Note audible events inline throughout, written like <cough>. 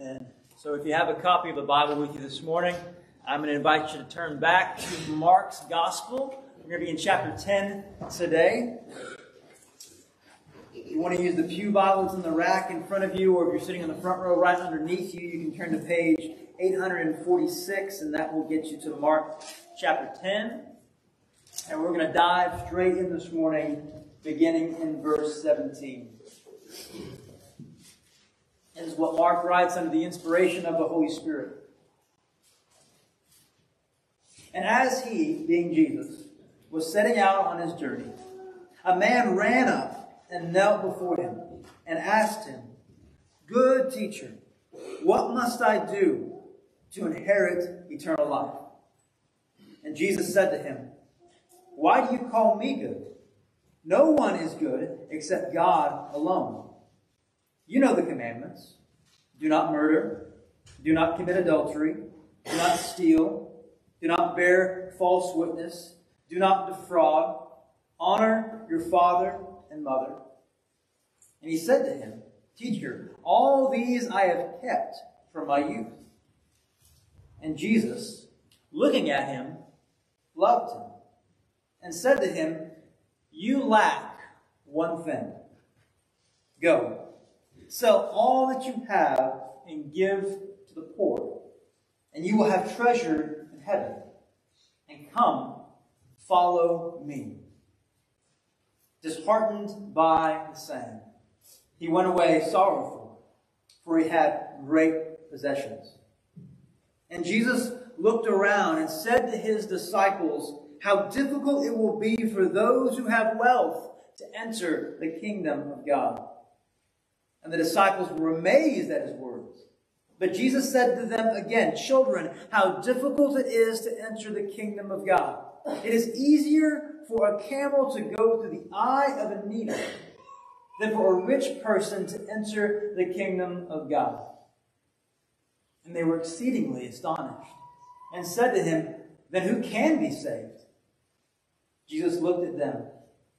Amen. So if you have a copy of the Bible with you this morning, I'm going to invite you to turn back to Mark's Gospel. We're going to be in chapter 10 today. If you want to use the Pew Bibles in the rack in front of you, or if you're sitting in the front row right underneath you, you can turn to page 846, and that will get you to Mark chapter 10. And we're going to dive straight in this morning, beginning in verse 17. Is what Mark writes under the inspiration of the Holy Spirit. And as he, being Jesus, was setting out on his journey, a man ran up and knelt before him and asked him, Good teacher, what must I do to inherit eternal life? And Jesus said to him, Why do you call me good? No one is good except God alone. You know the commandments. Do not murder. Do not commit adultery. Do not steal. Do not bear false witness. Do not defraud. Honor your father and mother. And he said to him, Teacher, all these I have kept from my youth. And Jesus, looking at him, loved him and said to him, You lack one thing. Go Sell all that you have and give to the poor, and you will have treasure in heaven. And come, follow me. Disheartened by the saying, he went away sorrowful, for he had great possessions. And Jesus looked around and said to his disciples, How difficult it will be for those who have wealth to enter the kingdom of God. And the disciples were amazed at his words. But Jesus said to them again, Children, how difficult it is to enter the kingdom of God. It is easier for a camel to go through the eye of a needle than for a rich person to enter the kingdom of God. And they were exceedingly astonished and said to him, Then who can be saved? Jesus looked at them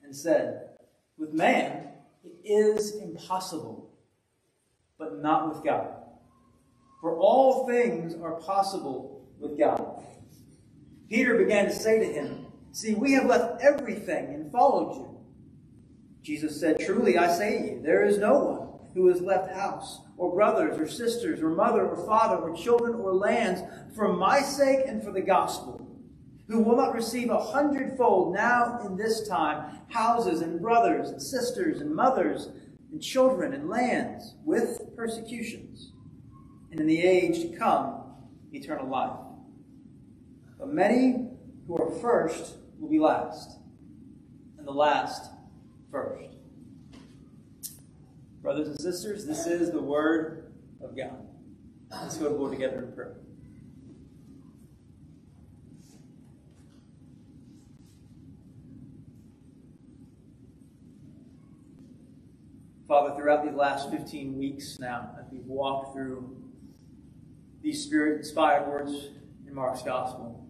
and said, With man, it is impossible but not with God. For all things are possible with God. Peter began to say to him, See, we have left everything and followed you. Jesus said, Truly I say to you, there is no one who has left house, or brothers, or sisters, or mother, or father, or children, or lands, for my sake and for the gospel, who will not receive a hundredfold now in this time houses, and brothers, and sisters, and mothers, and children and lands with persecutions, and in the age to come, eternal life. But many who are first will be last, and the last first. Brothers and sisters, this is the Word of God. Let's go to Lord together in prayer. Father, throughout these last 15 weeks now, as we've walked through these spirit inspired words in Mark's Gospel,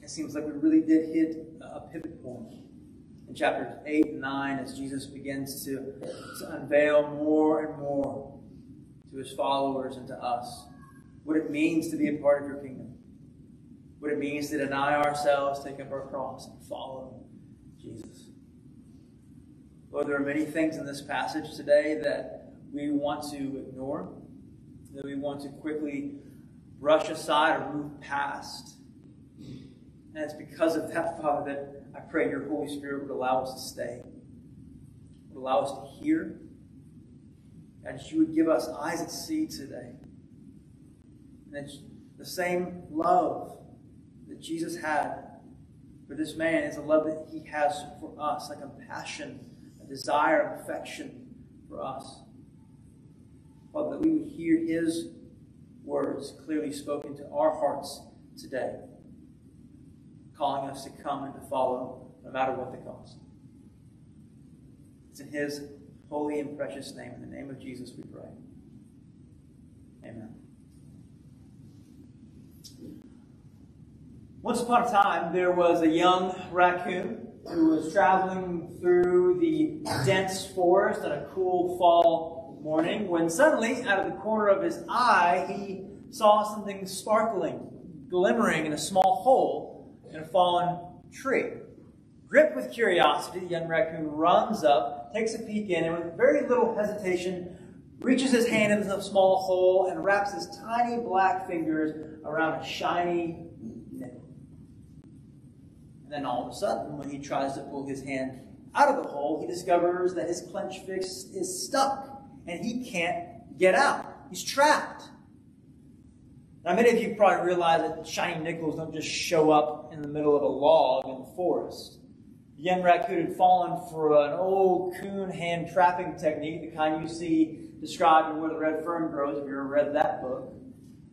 it seems like we really did hit a pivot point in chapters 8 and 9 as Jesus begins to, to unveil more and more to his followers and to us what it means to be a part of your kingdom, what it means to deny ourselves, take up our cross, and follow. Lord, there are many things in this passage today that we want to ignore, that we want to quickly brush aside or move past. And it's because of that, <laughs> Father, that I pray your Holy Spirit would allow us to stay, would allow us to hear, and that you would give us eyes that see today. And that the same love that Jesus had for this man is a love that he has for us, like a compassion desire and affection for us. Father, that we would hear his words clearly spoken to our hearts today, calling us to come and to follow no matter what the cost. It's in his holy and precious name, in the name of Jesus, we pray. Amen. Once upon a time, there was a young raccoon who was traveling through the dense forest on a cool fall morning when suddenly, out of the corner of his eye, he saw something sparkling, glimmering in a small hole in a fallen tree. Gripped with curiosity, the young raccoon runs up, takes a peek in, and with very little hesitation, reaches his hand into the small hole and wraps his tiny black fingers around a shiny then all of a sudden, when he tries to pull his hand out of the hole, he discovers that his clenched fist is stuck and he can't get out. He's trapped. Now, many of you probably realize that shiny nickels don't just show up in the middle of a log in the forest. The young raccoon had fallen for an old coon hand trapping technique, the kind you see described in Where the Red Fern Grows, if you ever read that book.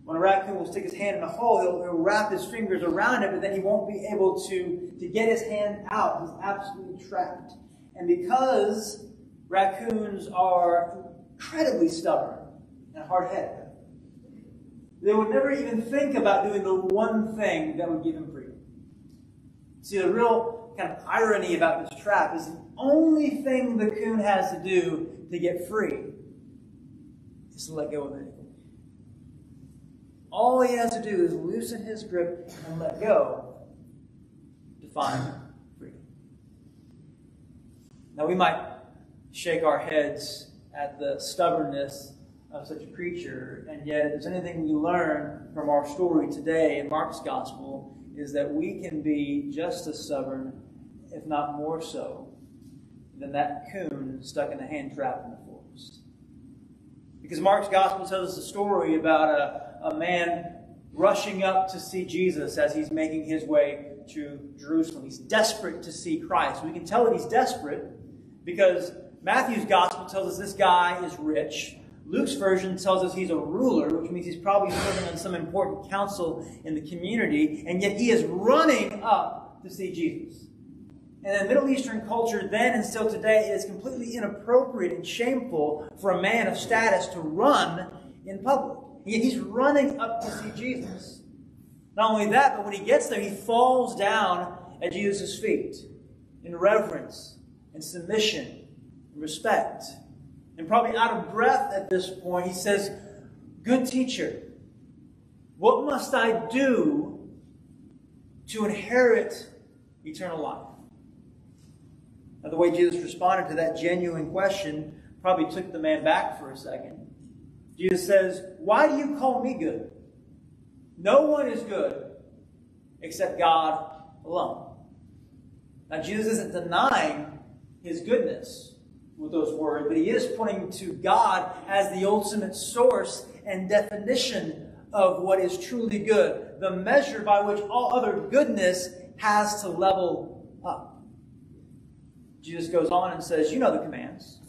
When a raccoon will stick his hand in a hole, he'll, he'll wrap his fingers around it, but then he won't be able to, to get his hand out. He's absolutely trapped. And because raccoons are incredibly stubborn and hard-headed, they would never even think about doing the one thing that would give him freedom. See, the real kind of irony about this trap is the only thing the coon has to do to get free is to let go of it. All he has to do is loosen his grip and let go to find freedom. Now, we might shake our heads at the stubbornness of such a creature, and yet, if there's anything we learn from our story today in Mark's Gospel, is that we can be just as stubborn, if not more so, than that coon stuck in a hand trap in the forest. Because Mark's Gospel tells us a story about a, a man rushing up to see Jesus as he's making his way to Jerusalem. He's desperate to see Christ. We can tell that he's desperate because Matthew's Gospel tells us this guy is rich. Luke's version tells us he's a ruler, which means he's probably serving on some important council in the community, and yet he is running up to see Jesus. And in Middle Eastern culture, then and still today, it is completely inappropriate and shameful for a man of status to run in public. Yet he's running up to see Jesus. Not only that, but when he gets there, he falls down at Jesus' feet in reverence and submission and respect and probably out of breath at this point, he says, Good teacher, what must I do to inherit eternal life? Now, the way Jesus responded to that genuine question probably took the man back for a second. Jesus says, Why do you call me good? No one is good except God alone. Now, Jesus isn't denying his goodness with those words, but he is pointing to God as the ultimate source and definition of what is truly good, the measure by which all other goodness has to level up. Jesus goes on and says, You know the commands.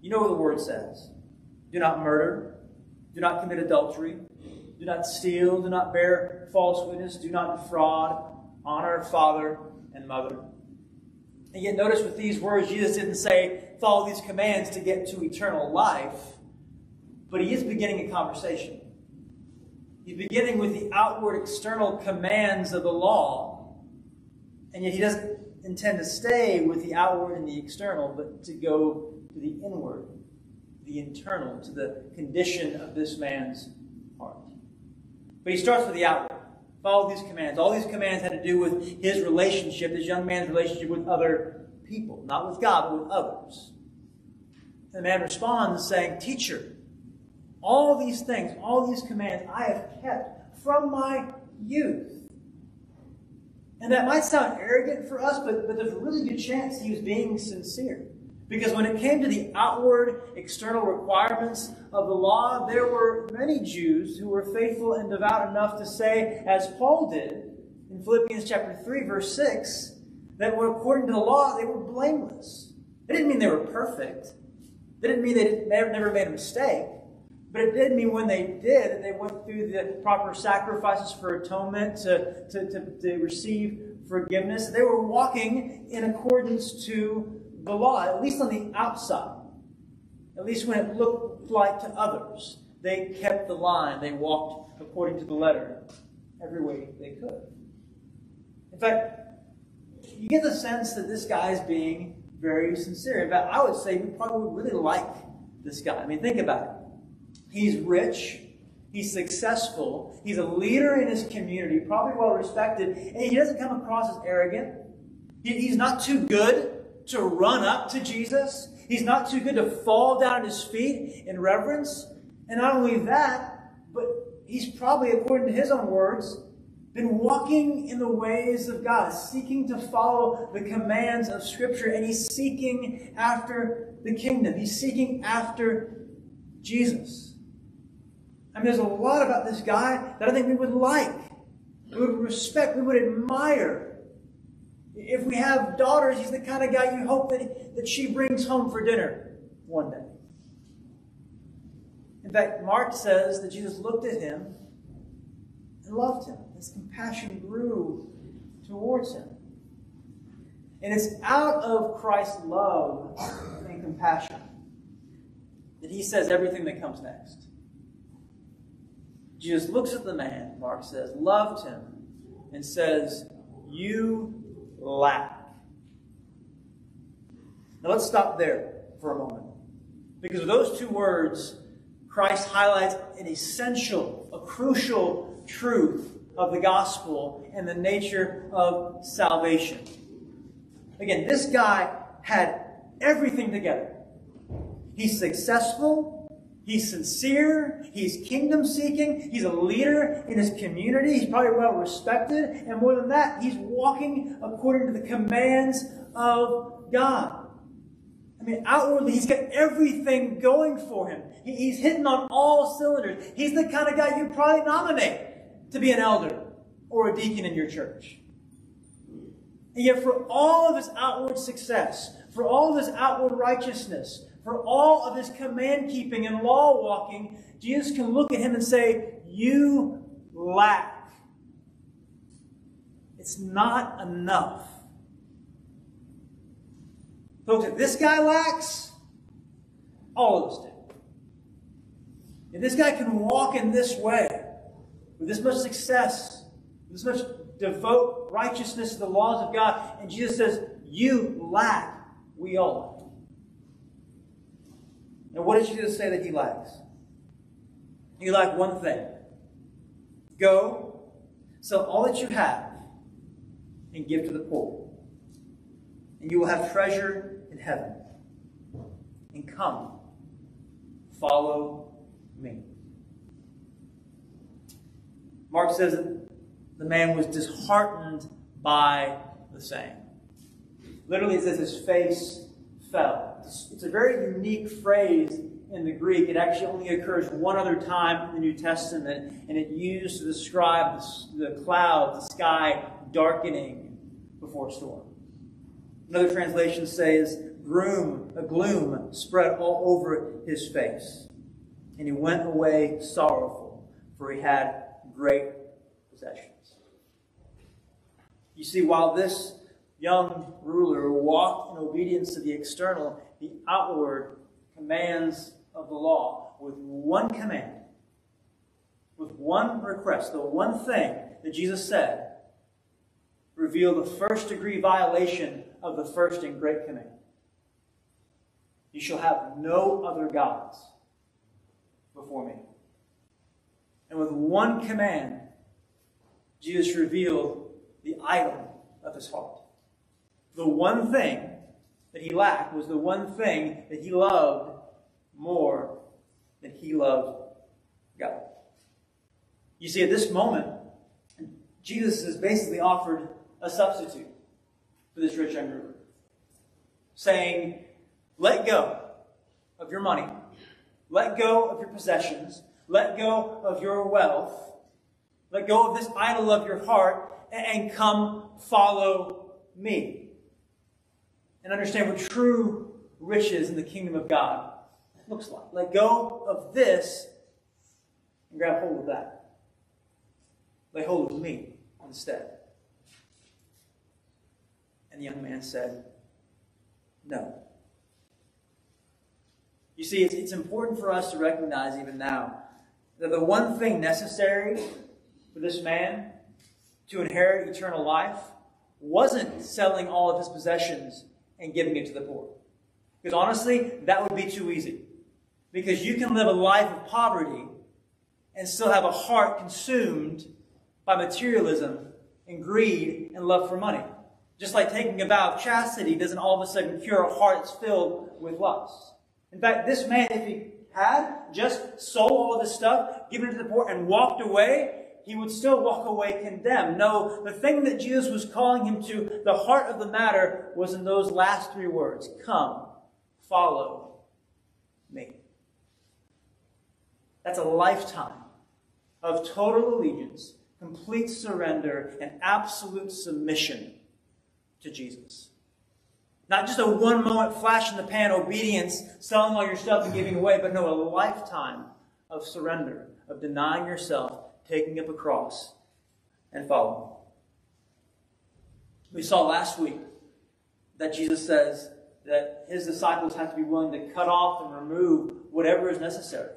You know what the word says. Do not murder. Do not commit adultery. Do not steal. Do not bear false witness. Do not defraud. Honor father and mother. And yet, notice with these words, Jesus didn't say, follow these commands to get to eternal life, but he is beginning a conversation. He's beginning with the outward external commands of the law, and yet he doesn't intend to stay with the outward and the external, but to go to the inward, the internal, to the condition of this man's heart. But he starts with the outward. Follow these commands. All these commands had to do with his relationship, this young man's relationship with other people, not with God, but with others. And the man responds saying, Teacher, all these things, all these commands I have kept from my youth. And that might sound arrogant for us, but, but there's a really good chance he was being sincere. Because when it came to the outward external requirements of the law, there were many Jews who were faithful and devout enough to say, as Paul did in Philippians chapter 3, verse 6, that according to the law, they were blameless. It didn't mean they were perfect. It didn't mean they never made a mistake. But it did mean when they did, they went through the proper sacrifices for atonement to, to, to, to receive forgiveness. They were walking in accordance to the law, at least on the outside, at least when it looked like to others. They kept the line. They walked according to the letter every way they could. In fact, you get the sense that this guy is being very sincere. In fact, I would say we probably would really like this guy. I mean, think about it. He's rich. He's successful. He's a leader in his community, probably well respected, and he doesn't come across as arrogant. He's not too good to run up to Jesus. He's not too good to fall down at his feet in reverence. And not only that, but he's probably, according to his own words, been walking in the ways of God, seeking to follow the commands of Scripture, and he's seeking after the kingdom. He's seeking after Jesus. I mean, there's a lot about this guy that I think we would like, we would respect, we would admire. If we have daughters, he's the kind of guy you hope that, that she brings home for dinner one day. In fact, Mark says that Jesus looked at him and loved him. His compassion grew towards him. And it's out of Christ's love and compassion that he says everything that comes next. Jesus looks at the man, Mark says, loved him, and says, You lack. Now let's stop there for a moment. Because with those two words, Christ highlights an essential, a crucial truth of the gospel and the nature of salvation. Again, this guy had everything together. He's successful. He's sincere. He's kingdom seeking. He's a leader in his community. He's probably well respected. And more than that, he's walking according to the commands of God. I mean, outwardly, he's got everything going for him. he's hitting on all cylinders. He's the kind of guy you'd probably nominate to be an elder or a deacon in your church. And yet, for all of his outward success, for all of his outward righteousness, for all of his command keeping and law walking, Jesus can look at him and say, You lack. It's not enough. Folks, if this guy lacks, all of us do. If this guy can walk in this way, with this much success, with this much devote righteousness to the laws of God. And Jesus says, You lack, we all And what does Jesus say that he lacks? You lack one thing. Go, sell all that you have, and give to the poor. And you will have treasure in heaven. And come, follow me. Mark says that the man was disheartened by the saying. Literally, it says his face fell. It's a very unique phrase in the Greek. It actually only occurs one other time in the New Testament, and it used to describe the, cloud, the sky darkening before a storm. Another translation says, gloom, a gloom spread all over his face, and he went away sorrowful, for he had great possessions. You see, while this young ruler walked obedience to the external, the outward commands of the law, with one command, with one request, the one thing that Jesus said, revealed the first degree violation of the first and great command. You shall have no other gods before me. And with one command, Jesus revealed the idol of his heart. The one thing that he lacked was the one thing that he loved more than he loved God. You see, at this moment, Jesus has basically offered a substitute for this rich young ruler, saying, Let go of your money, let go of your possessions, let go of your wealth. Let go of this idol of your heart and come follow me. And understand what true riches in the kingdom of God looks like. Let go of this and grab hold of that. Lay hold of me instead. And the young man said, No. You see, it's, it's important for us to recognize even now that the one thing necessary for this man to inherit eternal life wasn't selling all of his possessions and giving it to the poor. Because honestly, that would be too easy. Because you can live a life of poverty and still have a heart consumed by materialism and greed and love for money. Just like taking a vow of chastity doesn't all of a sudden cure a heart that's filled with lust. In fact, this man, if he had just sold all of his stuff, given it to the poor, and walked away, he would still walk away condemned. No, the thing that Jesus was calling him to, the heart of the matter, was in those last three words Come, follow me. That's a lifetime of total allegiance, complete surrender, and absolute submission to Jesus. Not just a one moment flash in the pan obedience, selling all your stuff and giving away, but no, a lifetime of surrender, of denying yourself, taking up a cross, and following. We saw last week that Jesus says that his disciples have to be willing to cut off and remove whatever is necessary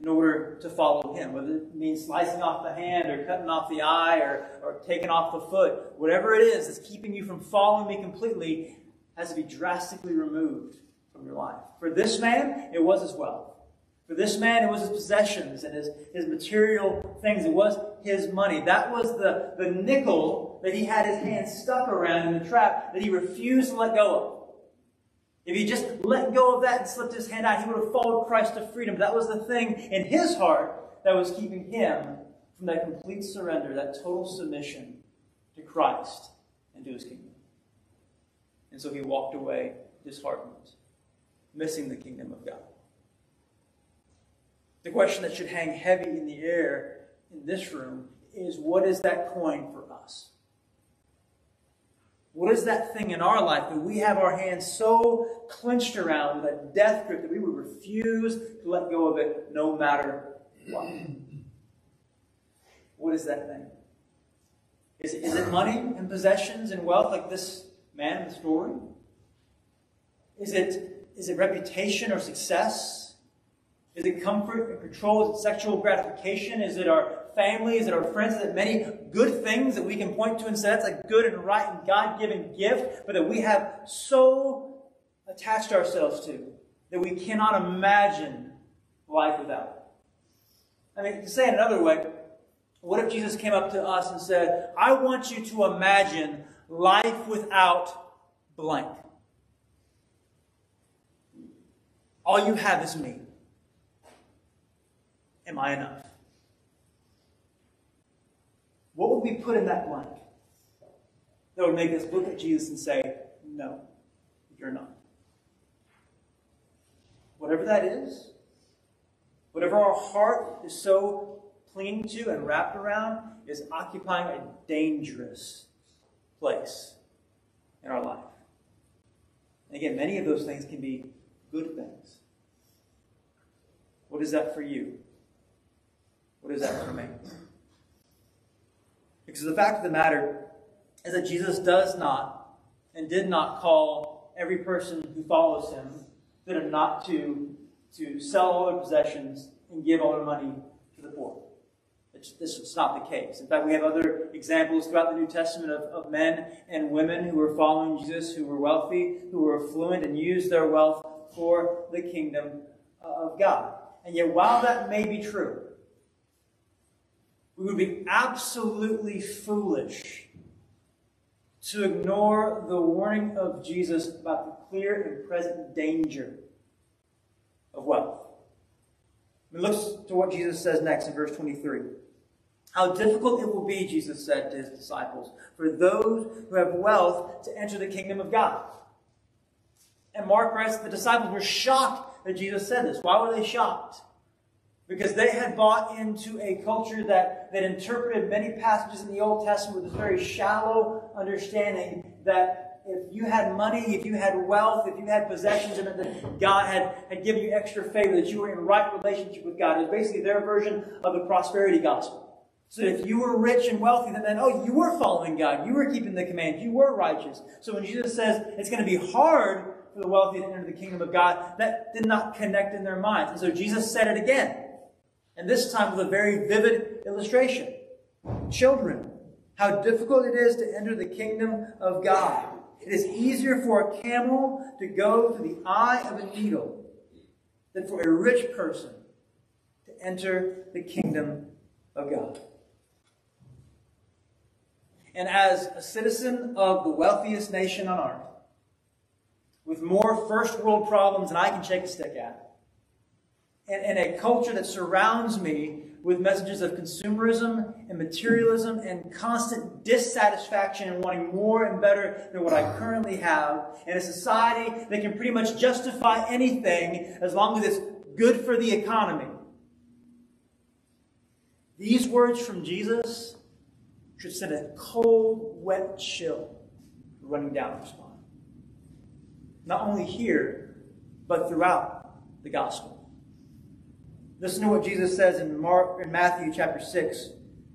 in order to follow him, whether it means slicing off the hand or cutting off the eye or, or taking off the foot, whatever it is that's keeping you from following me completely has to be drastically removed from your life. For this man, it was his wealth. For this man, it was his possessions and his, his material things. It was his money. That was the, the nickel that he had his hand stuck around in the trap that he refused to let go of. If he just let go of that and slipped his hand out, he would have followed Christ to freedom. That was the thing in his heart that was keeping him from that complete surrender, that total submission to Christ and to his kingdom. And so he walked away disheartened, missing the kingdom of God. The question that should hang heavy in the air in this room is what is that coin for us? What is that thing in our life that we have our hands so clenched around with a death grip that we would refuse to let go of it no matter what? What is that thing? Is, is it money and possessions and wealth like this man in the story? Is it, is it reputation or success? Is it comfort and control? Is it sexual gratification? Is it our family? Is it our friends? Is it many good things that we can point to and say that's a good and right and God given gift, but that we have so attached ourselves to that we cannot imagine life without? I mean, to say it another way, what if Jesus came up to us and said, I want you to imagine life without blank? All you have is me. Am I enough? What would we put in that blank that would make us look at Jesus and say, No, you're not? Whatever that is, whatever our heart is so clinging to and wrapped around, is occupying a dangerous place in our life. And again, many of those things can be good things. What is that for you? What is that for me? Because the fact of the matter is that Jesus does not and did not call every person who follows him that are not to, to sell all their possessions and give all their money to the poor. This is not the case. In fact, we have other examples throughout the New Testament of, of men and women who were following Jesus, who were wealthy, who were affluent, and used their wealth for the kingdom of God. And yet, while that may be true, we would be absolutely foolish to ignore the warning of Jesus about the clear and present danger of wealth. I mean, look to what Jesus says next in verse 23. How difficult it will be, Jesus said to his disciples, for those who have wealth to enter the kingdom of God. And Mark writes, the disciples were shocked that Jesus said this. Why were they shocked? Because they had bought into a culture that, that interpreted many passages in the Old Testament with a very shallow understanding that if you had money, if you had wealth, if you had possessions, and that God had, had given you extra favor, that you were in right relationship with God. It was basically their version of the prosperity gospel. So if you were rich and wealthy, then, then oh, you were following God. You were keeping the commands. You were righteous. So when Jesus says it's going to be hard for the wealthy to enter the kingdom of God, that did not connect in their minds. And so Jesus said it again and this time with a very vivid illustration. Children, how difficult it is to enter the kingdom of God. It is easier for a camel to go through the eye of a needle than for a rich person to enter the kingdom of God. And as a citizen of the wealthiest nation on earth, with more first world problems than I can shake a stick at, and, and a culture that surrounds me with messages of consumerism and materialism and constant dissatisfaction and wanting more and better than what I currently have, and a society that can pretty much justify anything as long as it's good for the economy. These words from Jesus should send a cold, wet chill running down our spine. Not only here, but throughout the gospel. Listen to what Jesus says in, Mark, in Matthew chapter 6,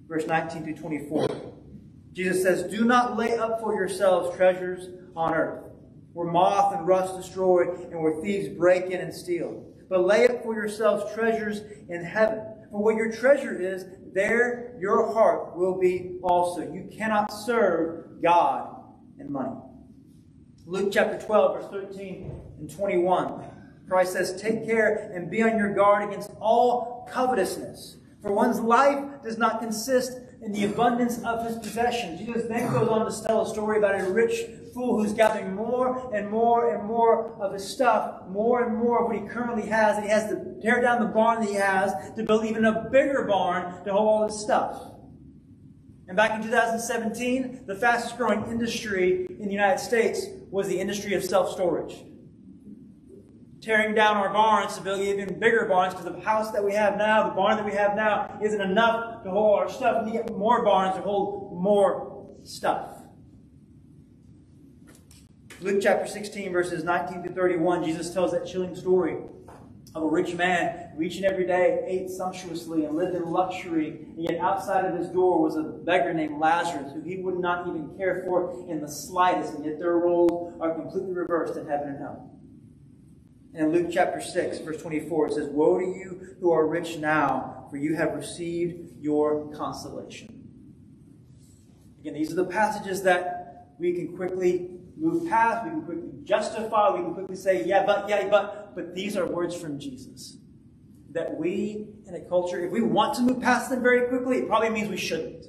verse 19 through 24. Jesus says, Do not lay up for yourselves treasures on earth, where moth and rust destroy, and where thieves break in and steal. But lay up for yourselves treasures in heaven. For where your treasure is, there your heart will be also. You cannot serve God and money. Luke chapter 12, verse 13 and 21. Christ says, Take care and be on your guard against all covetousness. For one's life does not consist in the abundance of his possessions. Jesus then goes on to tell a story about a rich fool who's gathering more and more and more of his stuff, more and more of what he currently has, and he has to tear down the barn that he has to build even a bigger barn to hold all his stuff. And back in 2017, the fastest growing industry in the United States was the industry of self storage tearing down our barns to build even bigger barns because the house that we have now, the barn that we have now, isn't enough to hold our stuff. We need more barns to hold more stuff. Luke chapter 16, verses 19 to 31, Jesus tells that chilling story of a rich man who each and every day ate sumptuously and lived in luxury, and yet outside of his door was a beggar named Lazarus who he would not even care for in the slightest, and yet their roles are completely reversed in heaven and hell. In Luke chapter 6, verse 24, it says, Woe to you who are rich now, for you have received your consolation. Again, these are the passages that we can quickly move past, we can quickly justify, we can quickly say, yeah, but, yeah, but, but these are words from Jesus. That we, in a culture, if we want to move past them very quickly, it probably means we shouldn't.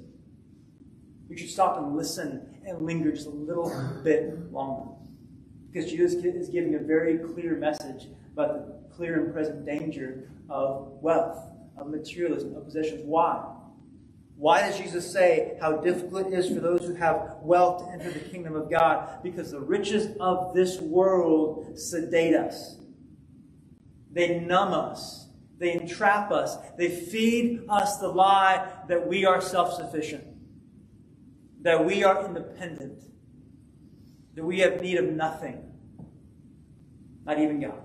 We should stop and listen and linger just a little bit longer. Because Jesus is giving a very clear message about the clear and present danger of wealth, of materialism, of possessions. Why? Why does Jesus say how difficult it is for those who have wealth to enter the kingdom of God? Because the riches of this world sedate us. They numb us. They entrap us. They feed us the lie that we are self-sufficient. That we are independent. That we have need of nothing not even God.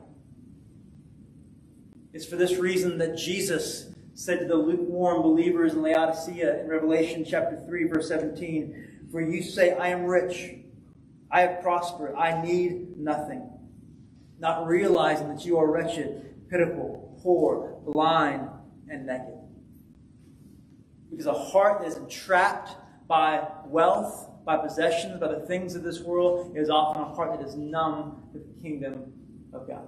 It's for this reason that Jesus said to the lukewarm believers in Laodicea in Revelation chapter 3, verse 17, For you say, I am rich, I have prospered, I need nothing, not realizing that you are wretched, pitiful, poor, blind, and naked. Because a heart that is entrapped by wealth, by possessions, by the things of this world, is often a heart that is numb to the kingdom of God.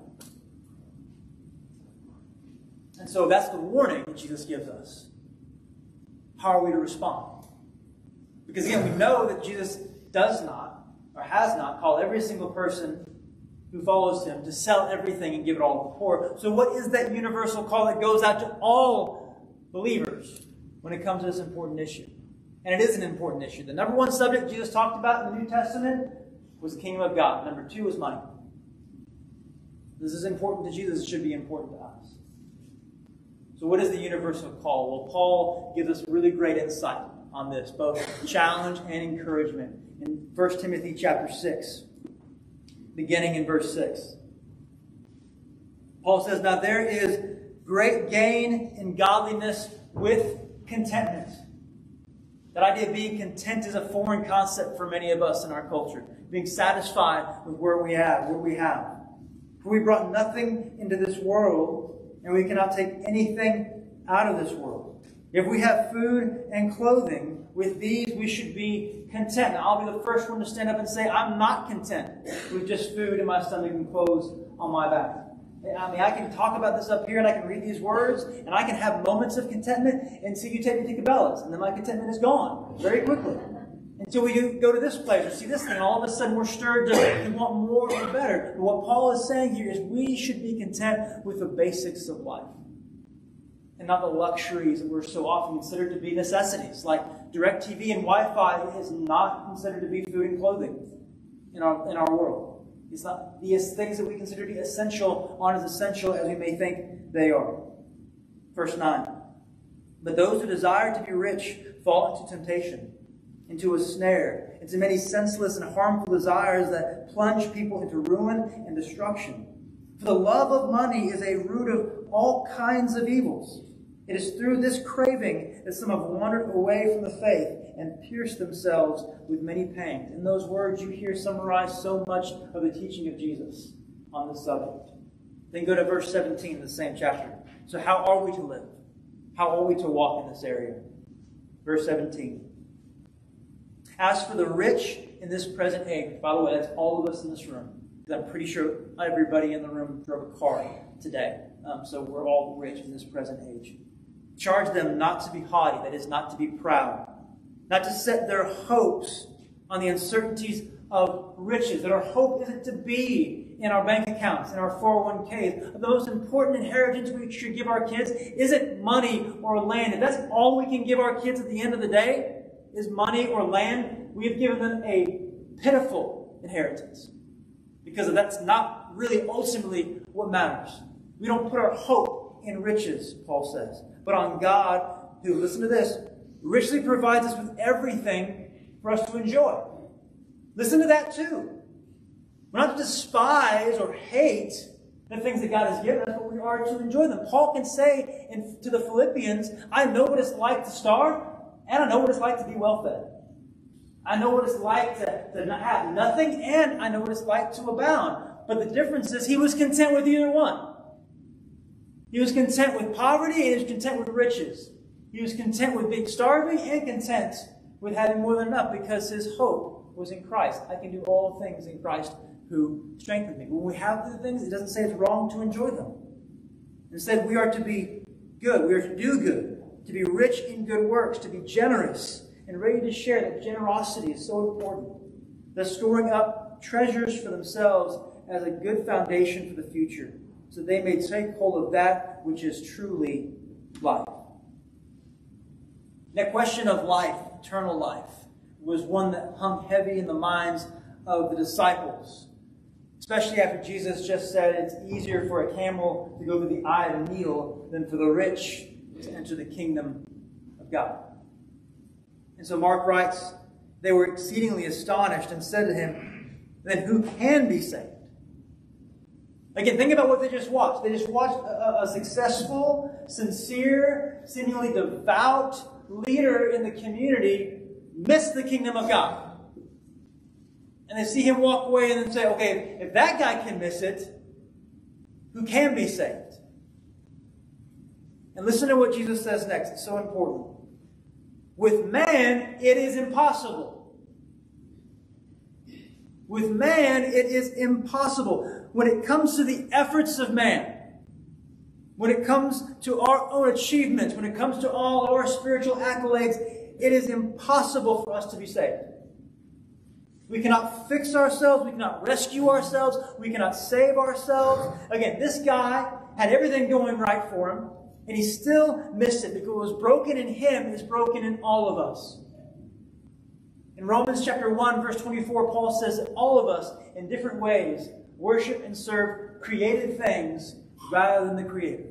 And so that's the warning that Jesus gives us. How are we to respond? Because again, we know that Jesus does not, or has not, called every single person who follows him to sell everything and give it all to the poor. So, what is that universal call that goes out to all believers when it comes to this important issue? And it is an important issue. The number one subject Jesus talked about in the New Testament was the kingdom of God. Number two was money. This is important to Jesus, it should be important to us. So, what is the universal call? Well, Paul gives us really great insight on this, both challenge and encouragement. In 1 Timothy chapter 6, beginning in verse 6. Paul says, Now there is great gain in godliness with contentment. That idea of being content is a foreign concept for many of us in our culture. Being satisfied with where we have, what we have. For we brought nothing into this world, and we cannot take anything out of this world. If we have food and clothing, with these we should be content. Now, I'll be the first one to stand up and say, I'm not content with just food in my stomach and clothes on my back. I mean, I can talk about this up here and I can read these words and I can have moments of contentment until you take me to Cabela's and then my contentment is gone very quickly. Until we go to this place or see this thing, and all of a sudden we're stirred to want more or better. But what Paul is saying here is we should be content with the basics of life and not the luxuries that we're so often considered to be necessities. Like DirecTV and Wi-Fi is not considered to be food and clothing in our, in our world. It's not these things that we consider to be essential aren't as essential as we may think they are. Verse 9. But those who desire to be rich fall into temptation, into a snare, into many senseless and harmful desires that plunge people into ruin and destruction. For the love of money is a root of all kinds of evils. It is through this craving that some have wandered away from the faith and pierced themselves with many pangs. In those words, you hear summarized so much of the teaching of Jesus on this subject. Then go to verse 17 of the same chapter. So, how are we to live? How are we to walk in this area? Verse 17. As for the rich in this present age, by the way, that's all of us in this room. I'm pretty sure everybody in the room drove a car today. Um, so we're all rich in this present age. Charge them not to be haughty, that is, not to be proud, not to set their hopes on the uncertainties of riches, that our hope isn't to be in our bank accounts, in our 401ks. The most important inheritance we should give our kids isn't money or land. If that's all we can give our kids at the end of the day, is money or land, we have given them a pitiful inheritance. Because that's not really ultimately what matters. We don't put our hope in riches, Paul says but on God, who, listen to this, richly provides us with everything for us to enjoy. Listen to that too. We're not to despise or hate the things that God has given us, but we are to enjoy them. Paul can say in, to the Philippians, I know what it's like to starve, and I know what it's like to be well fed. I know what it's like to, to not have nothing, and I know what it's like to abound. But the difference is he was content with either one. He was content with poverty and he was content with riches. He was content with being starving and content with having more than enough because his hope was in Christ. I can do all things in Christ who strengthens me. When we have the things, it doesn't say it's wrong to enjoy them. Instead, we are to be good. We are to do good, to be rich in good works, to be generous and ready to share. That generosity is so important. The storing up treasures for themselves as a good foundation for the future so they may take hold of that which is truly life. That question of life, eternal life, was one that hung heavy in the minds of the disciples. Especially after Jesus just said it's easier for a camel to go through the eye of a needle than for the rich to enter the kingdom of God. And so Mark writes, they were exceedingly astonished and said to him, Then who can be saved? Again, think about what they just watched. They just watched a, a, successful, sincere, seemingly devout leader in the community miss the kingdom of God. And they see him walk away and then say, okay, if that guy can miss it, who can be saved? And listen to what Jesus says next. It's so important. With man, it is impossible. With man, it is impossible when it comes to the efforts of man, when it comes to our own achievements, when it comes to all our spiritual accolades, it is impossible for us to be saved. We cannot fix ourselves. We cannot rescue ourselves. We cannot save ourselves. Again, this guy had everything going right for him, and he still missed it because what was broken in him is broken in all of us. In Romans chapter 1, verse 24, Paul says that all of us, in different ways, worship and serve created things rather than the Creator.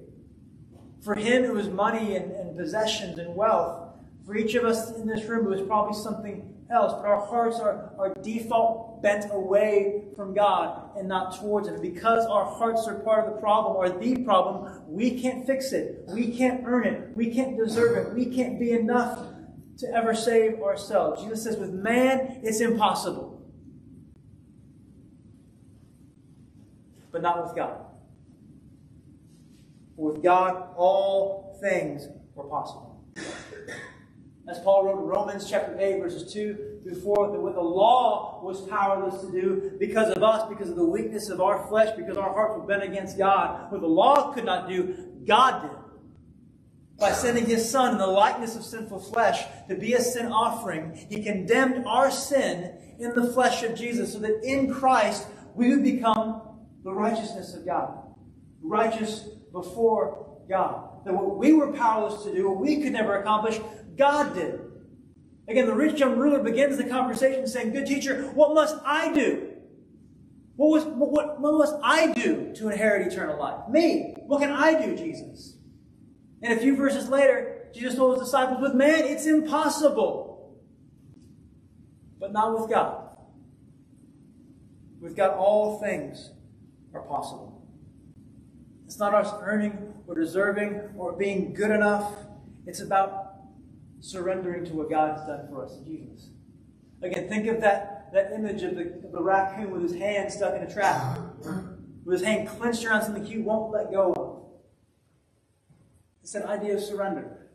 For him, it was money and, and possessions and wealth. For each of us in this room, it was probably something else. But our hearts are, are default bent away from God and not towards Him. Because our hearts are part of the problem or the problem, we can't fix it. We can't earn it. We can't deserve it. We can't be enough to ever save ourselves. Jesus says, with man, it's impossible. but not with God. With God, all things were possible. As Paul wrote in Romans chapter 8, verses 2 through 4, that what the law was powerless to do because of us, because of the weakness of our flesh, because our hearts were bent against God. What the law could not do, God did. By sending his Son in the likeness of sinful flesh to be a sin offering, he condemned our sin in the flesh of Jesus so that in Christ we would become the righteousness of God. Righteous before God. That what we were powerless to do, what we could never accomplish, God did. Again, the rich young ruler begins the conversation saying, Good teacher, what must I do? What, was, what, what must I do to inherit eternal life? Me. What can I do, Jesus? And a few verses later, Jesus told his disciples, With man, it's impossible. But not with God. With God, all things are possible. It's not us earning or deserving or being good enough. It's about surrendering to what God has done for us in Jesus. Again, think of that, that image of the, of the raccoon with his hand stuck in a trap, with his hand clenched around something he won't let go of. It's an idea of surrender.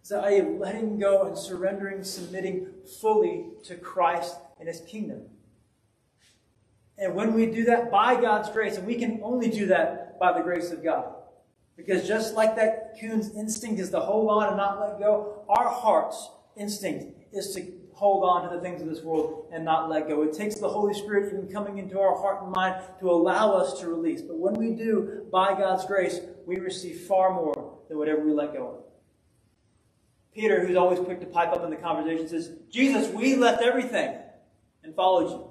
It's the idea of letting go and surrendering, submitting fully to Christ and his kingdom. And when we do that by God's grace, and we can only do that by the grace of God, because just like that coon's instinct is to hold on and not let go, our heart's instinct is to hold on to the things of this world and not let go. It takes the Holy Spirit even coming into our heart and mind to allow us to release. But when we do, by God's grace, we receive far more than whatever we let go of. Peter, who's always quick to pipe up in the conversation, says, Jesus, we left everything and followed you.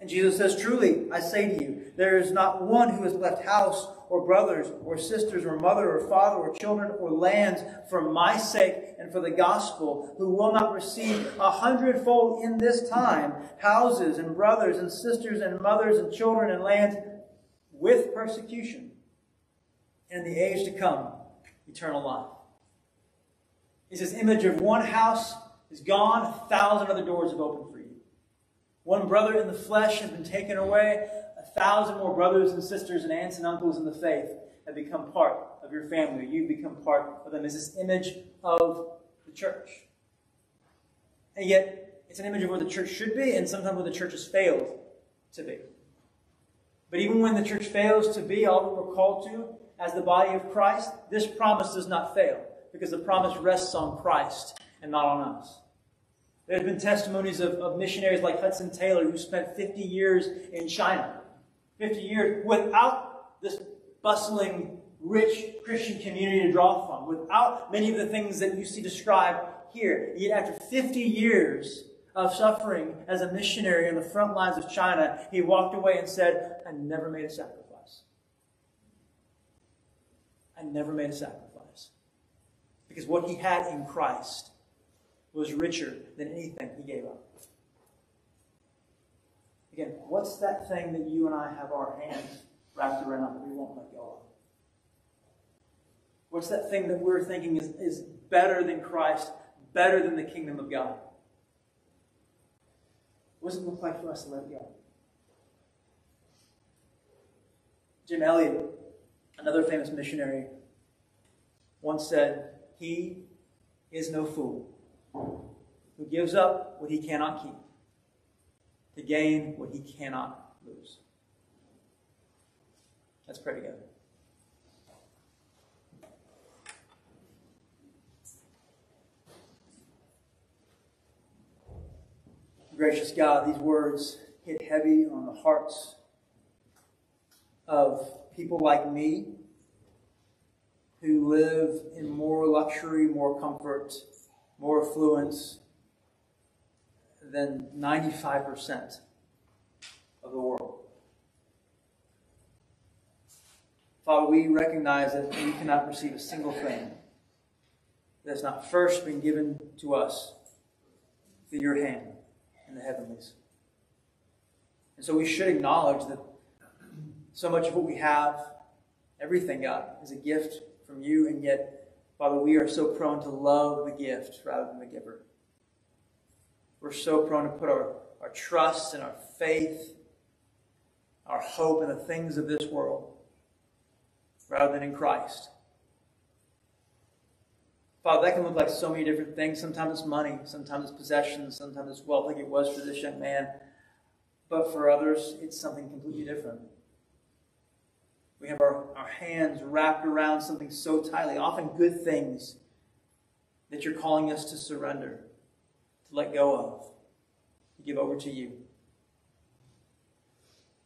And Jesus says, Truly, I say to you, there is not one who has left house or brothers or sisters or mother or father or children or lands for my sake and for the gospel who will not receive a hundredfold in this time houses and brothers and sisters and mothers and children and lands with persecution and the age to come eternal life. It's this image of one house is gone, a thousand other doors have opened for you. One brother in the flesh has been taken away, thousand more brothers and sisters and aunts and uncles in the faith have become part of your family. You've become part of them. It's this image of the church. And yet, it's an image of what the church should be, and sometimes what the church has failed to be. But even when the church fails to be all that we're called to as the body of Christ, this promise does not fail because the promise rests on Christ and not on us. There have been testimonies of, of missionaries like Hudson Taylor who spent 50 years in China 50 years without this bustling, rich Christian community to draw from, without many of the things that you see described here. Yet after 50 years of suffering as a missionary in the front lines of China, he walked away and said, I never made a sacrifice. I never made a sacrifice. Because what he had in Christ was richer than anything he gave up. Again, what's that thing that you and I have our hands wrapped around that we won't let go of? What's that thing that we're thinking is, is better than Christ, better than the kingdom of God? What does it look like for us to let go? Jim Elliot, another famous missionary, once said, He is no fool who gives up what he cannot keep to gain what he cannot lose. Let's pray together. Gracious God, these words hit heavy on the hearts of people like me who live in more luxury, more comfort, more affluence, than 95% of the world. Father, we recognize that we cannot receive a single thing that has not first been given to us through your hand in the heavenlies. And so we should acknowledge that so much of what we have, everything, God, is a gift from you, and yet, Father, we are so prone to love the gift rather than the giver. We're so prone to put our, our trust and our faith, our hope in the things of this world rather than in Christ. Father, that can look like so many different things. Sometimes it's money, sometimes it's possessions, sometimes it's wealth, like it was for this young man. But for others, it's something completely different. We have our, our hands wrapped around something so tightly, often good things that you're calling us to surrender, let go of, give over to you.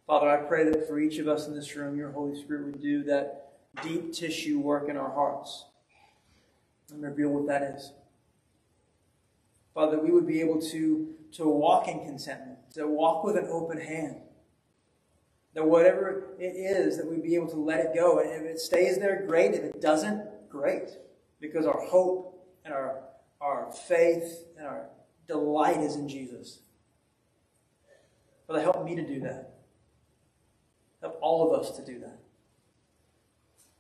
Father, I pray that for each of us in this room, your Holy Spirit would do that deep tissue work in our hearts and reveal what that is. Father, we would be able to, to walk in contentment, to walk with an open hand. That whatever it is, that we'd be able to let it go. And if it stays there, great. If it doesn't, great. Because our hope and our, our faith and our delight is in Jesus. Father, help me to do that. Help all of us to do that.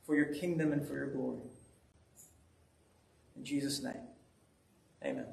For your kingdom and for your glory. In Jesus' name, amen.